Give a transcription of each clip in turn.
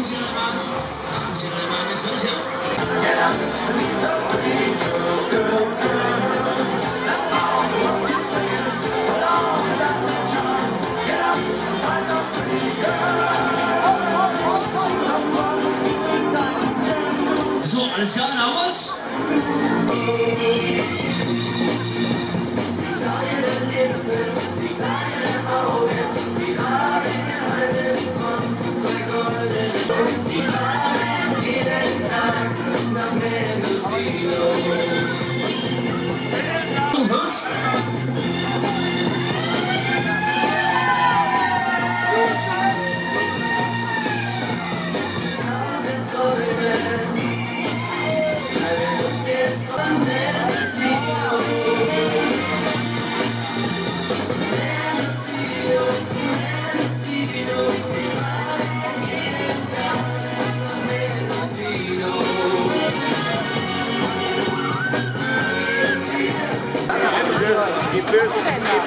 So, alles klar, dann haben wir's.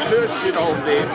Klößchen aufnehmen.